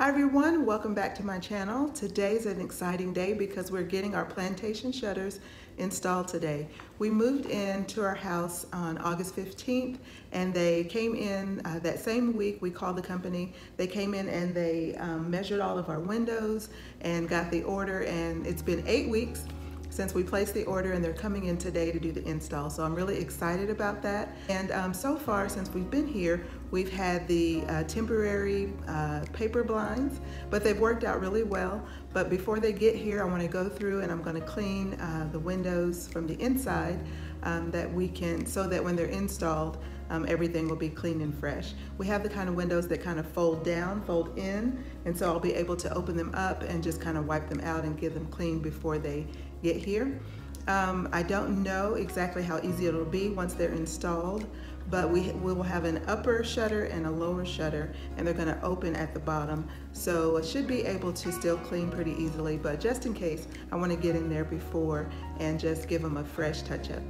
Hi everyone, welcome back to my channel. Today is an exciting day because we're getting our plantation shutters installed today. We moved into our house on August 15th and they came in uh, that same week, we called the company, they came in and they um, measured all of our windows and got the order and it's been eight weeks since we placed the order and they're coming in today to do the install. So I'm really excited about that. And um, so far, since we've been here, we've had the uh, temporary uh, paper blinds, but they've worked out really well. But before they get here, I wanna go through and I'm gonna clean uh, the windows from the inside um, that we can, so that when they're installed, um, everything will be clean and fresh. We have the kind of windows that kind of fold down, fold in, and so I'll be able to open them up and just kind of wipe them out and give them clean before they get here. Um, I don't know exactly how easy it'll be once they're installed, but we, we will have an upper shutter and a lower shutter, and they're gonna open at the bottom. So I should be able to still clean pretty easily, but just in case, I wanna get in there before and just give them a fresh touch up.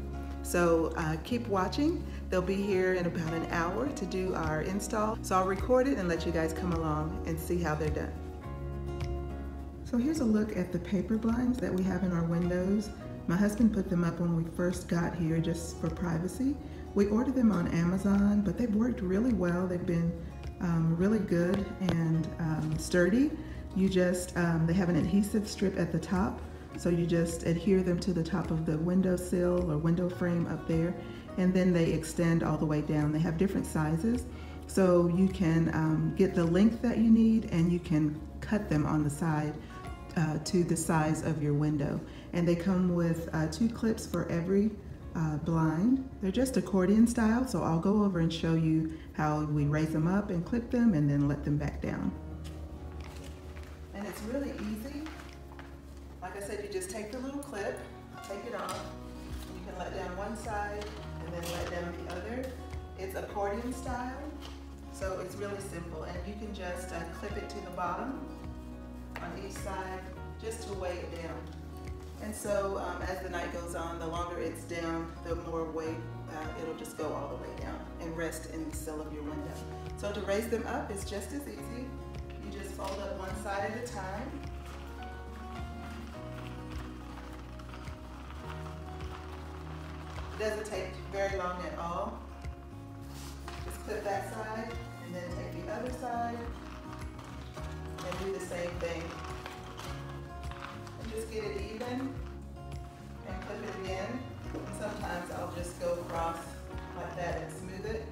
So uh, keep watching. They'll be here in about an hour to do our install. So I'll record it and let you guys come along and see how they're done. So here's a look at the paper blinds that we have in our windows. My husband put them up when we first got here just for privacy. We ordered them on Amazon, but they've worked really well. They've been um, really good and um, sturdy. You just, um, they have an adhesive strip at the top, so you just adhere them to the top of the window sill or window frame up there, and then they extend all the way down. They have different sizes, so you can um, get the length that you need and you can cut them on the side uh, to the size of your window. And they come with uh, two clips for every uh, blind. They're just accordion style, so I'll go over and show you how we raise them up and clip them and then let them back down. And it's really easy. Like I said, you just take the little clip, take it off, you can let down one side and then let down the other. It's accordion style, so it's really simple. And you can just uh, clip it to the bottom on each side just to weigh it down. And so um, as the night goes on, the longer it's down, the more weight uh, it'll just go all the way down and rest in the sill of your window. So to raise them up is just as easy. You just fold up one side at a time. It doesn't take very long at all. Just clip that side and then take the other side thing. And just get it even and clip it again. And sometimes I'll just go across like that and smooth it.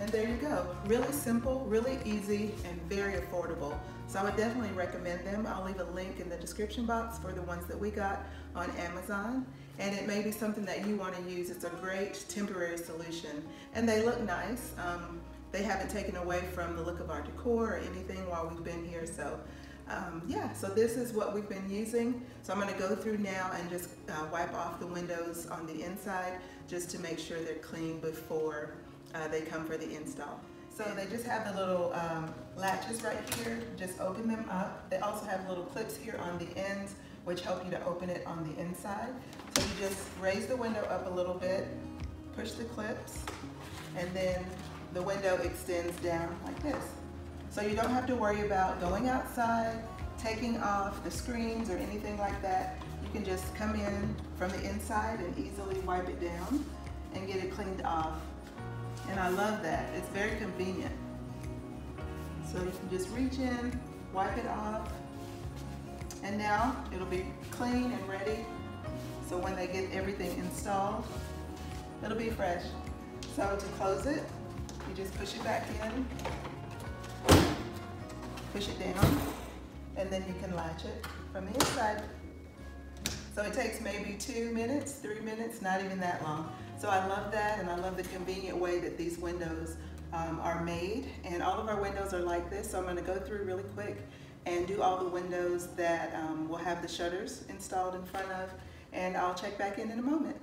And there you go. Really simple, really easy, and very affordable. So I would definitely recommend them. I'll leave a link in the description box for the ones that we got on Amazon. And it may be something that you want to use. It's a great temporary solution. And they look nice. Um, they haven't taken away from the look of our decor or anything while we've been here. So um, yeah, so this is what we've been using. So I'm gonna go through now and just uh, wipe off the windows on the inside just to make sure they're clean before uh, they come for the install. So they just have the little um, latches right here. Just open them up. They also have little clips here on the ends which help you to open it on the inside. So you just raise the window up a little bit, push the clips, and then the window extends down like this. So you don't have to worry about going outside, taking off the screens or anything like that. You can just come in from the inside and easily wipe it down and get it cleaned off. And I love that. It's very convenient. So you can just reach in, wipe it off, and now it'll be clean and ready. So when they get everything installed, it'll be fresh. So to close it, you just push it back in, push it down, and then you can latch it from the inside. So it takes maybe two minutes, three minutes, not even that long. So I love that, and I love the convenient way that these windows um, are made. And all of our windows are like this, so I'm gonna go through really quick and do all the windows that um, will have the shutters installed in front of, and I'll check back in in a moment.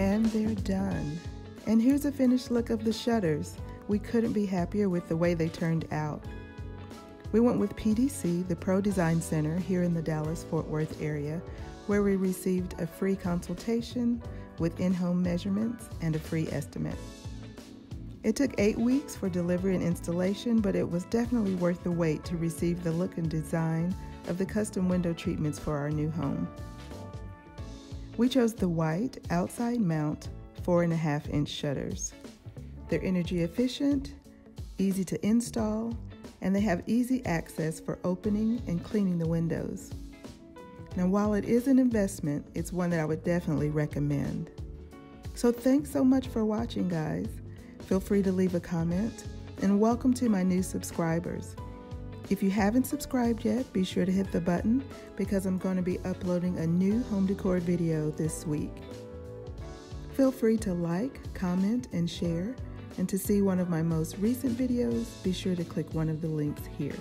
And they're done. And here's a finished look of the shutters. We couldn't be happier with the way they turned out. We went with PDC, the Pro Design Center here in the Dallas Fort Worth area, where we received a free consultation with in home measurements and a free estimate. It took eight weeks for delivery and installation, but it was definitely worth the wait to receive the look and design of the custom window treatments for our new home. We chose the white outside mount four and a half inch shutters. They're energy efficient, easy to install, and they have easy access for opening and cleaning the windows. Now, while it is an investment, it's one that I would definitely recommend. So, thanks so much for watching, guys. Feel free to leave a comment, and welcome to my new subscribers. If you haven't subscribed yet, be sure to hit the button because I'm going to be uploading a new home decor video this week. Feel free to like, comment, and share. And to see one of my most recent videos, be sure to click one of the links here.